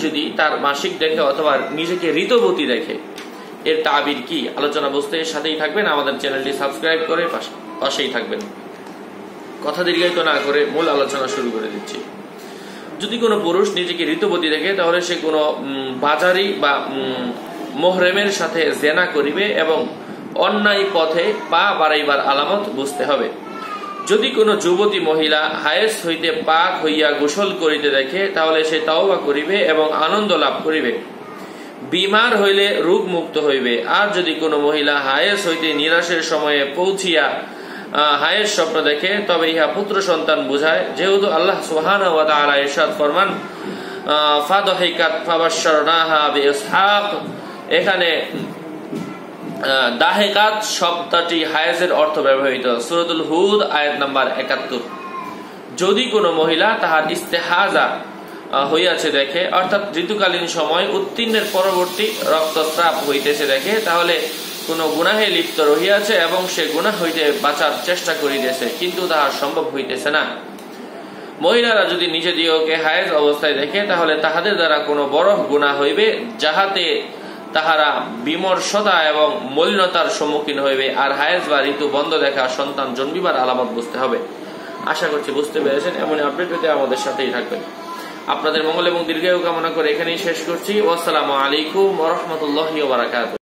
যদি তার মাসিক দেখে নিজেকে দেখে, এর তাবির কি? আলোচনা সাথেই থাকবেন, আমাদের চ্যানেলটি সাবস্ক্রাইব করে পাশে- পাশেই থাকবেন। কথা না করে মূল আলোচনা শুরু করে দিচ্ছি। যদি কোনো পুরুষ নিজেকে ঋতুবতী দেখে, তাহলে সে কোনো বাজারি বা মোহরেমের সাথে জেনা করিবে এবং অন্যায় পথে পা বাড়াইবার আলামত বুঝতে হবে। যদি কোনো যুবতী মহিলা হায়েস হইতে পাক হইয়া গোসল করিতে দেখে, তাহলে সে তাওবা করিবে এবং আনন্দ লাভ করিবে। বিমার হইলে রোগ মুক্ত হইবে। আর যদি কোনো মহিলা হায়েস হইতে নিরাশের সময়ে পৌঁছিয়া হায়েস স্বপ্ন দেখে, তবে ইহা পুত্র সন্তান বুঝায়। যেহেতু আল্লাহ তাআলা ইরশাদ ফরমান ফাদহিকাত ফাবাশশারনাহা বিইসহাক, এখানে দাহেকাত শব্দটি হায়েজের অর্থ ব্যবহৃত। সূরাতুল হুদ, আয়াত নাম্বার একাত্তর। যদি কোনো মহিলা তাহার ইস্তেহাজা হইয়াছে দেখে, অর্থাৎ ঋতুকালীন সময় উত্তীর্ণের পরবর্তী রক্তস্রাব হইতেছে দেখে, তাহলে কোনো গুনাহে লিপ্ত রহিয়াছে এবং সে গুনাহ হইতে বাঁচার চেষ্টা করিতেছে, কিন্তু তাহার সম্ভব হইতেছে না। মহিলারা যদি নিজে দিওকে হায়েজ অবস্থায় দেখে, তাহলে তাহাদের দ্বারা কোনো বড় গুণা হইবে, যাহাতে তাহারা বিমর্ষতা এবং মলিনতার সম্মুখীন হইবে, আর হায়েজ বা ঋতু বন্ধ দেখা সন্তান জন্মিবার আলামত বুঝতে হবে। আশা করছি বুঝতে পেরেছেন এমন আপডেট পেতে আমাদের সাথেই থাকবেন। আপনাদের মঙ্গল এবং দীর্ঘায়ু কামনা করে এখানেই শেষ করছি। আসসালামু আলাইকুম রহমতুল্লাহ বারাকাত